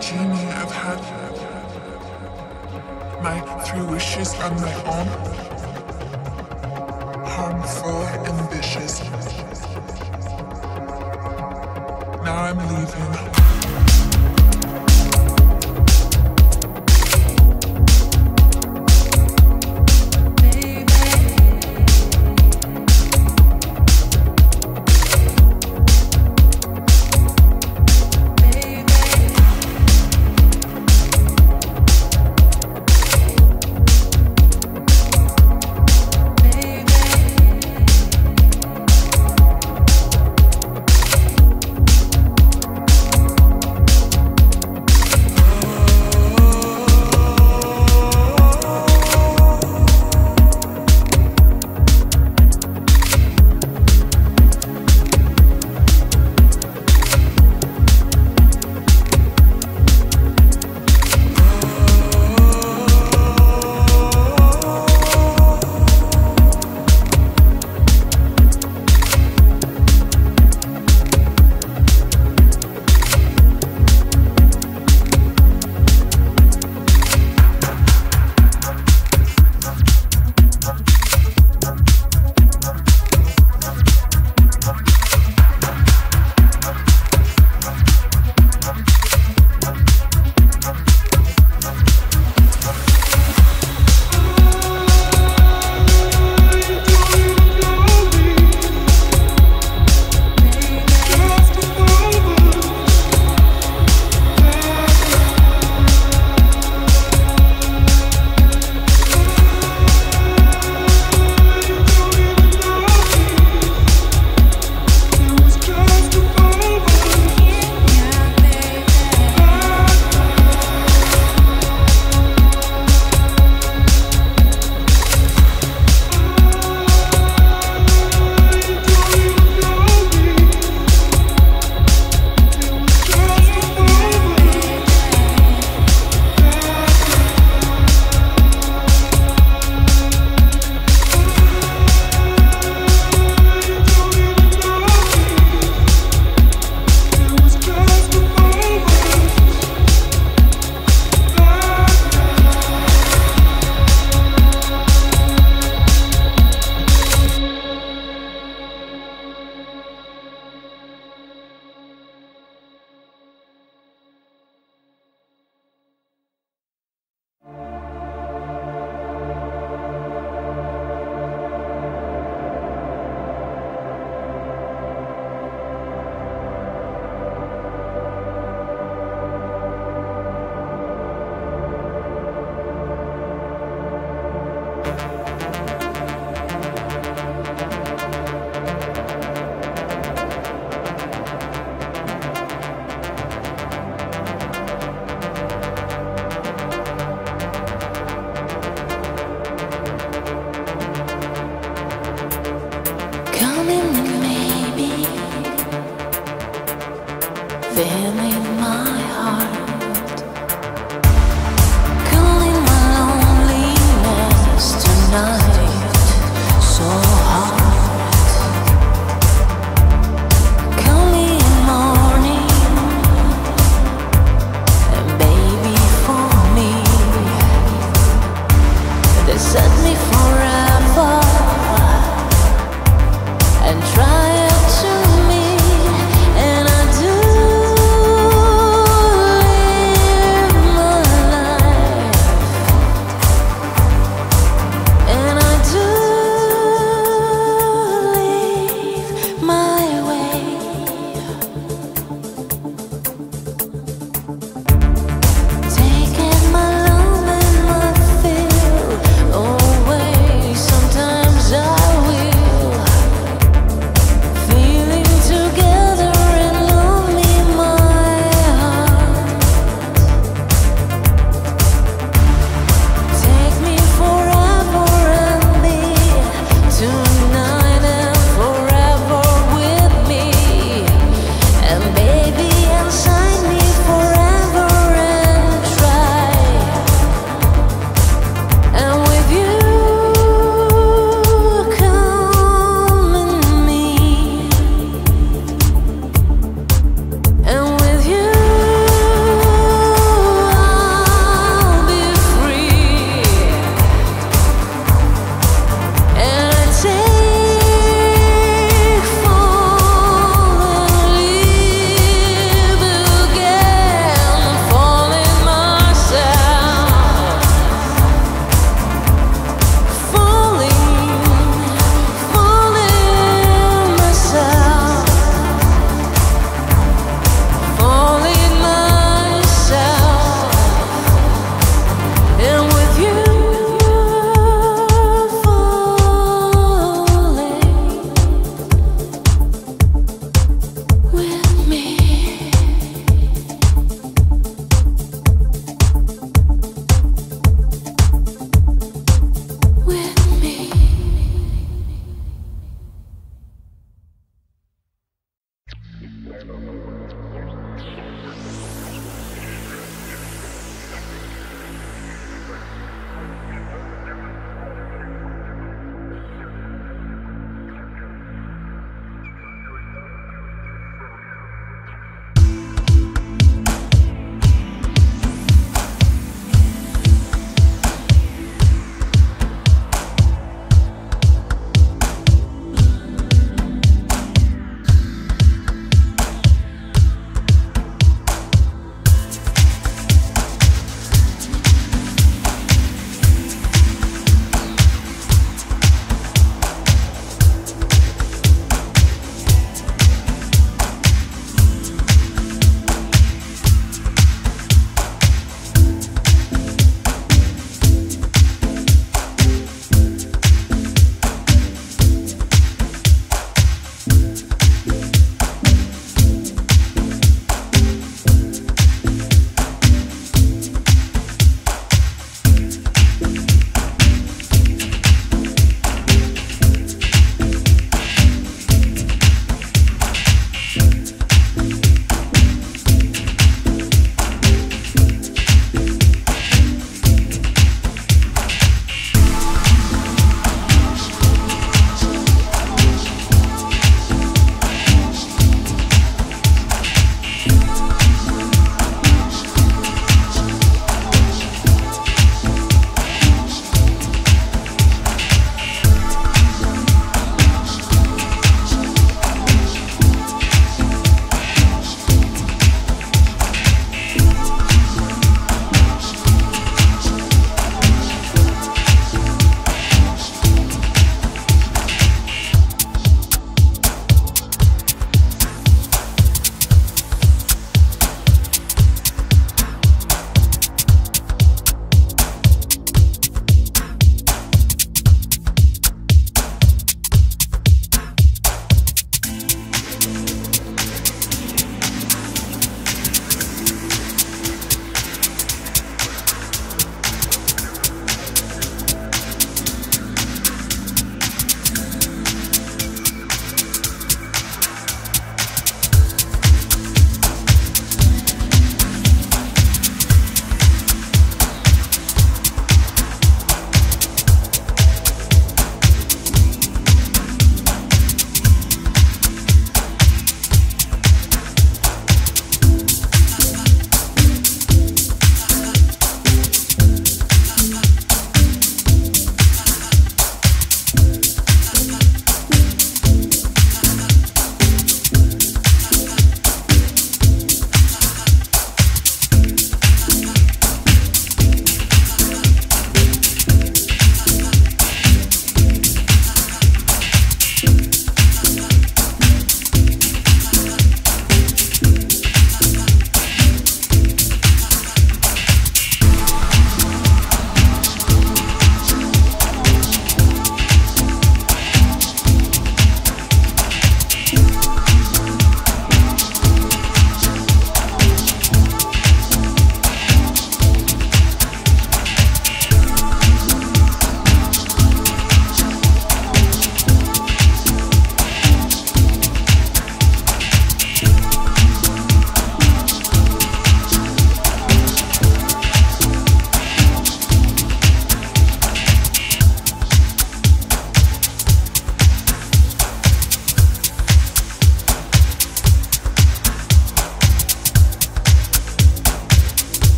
genie I've had. My three wishes and my own. Harmful ambitious. Now I'm leaving.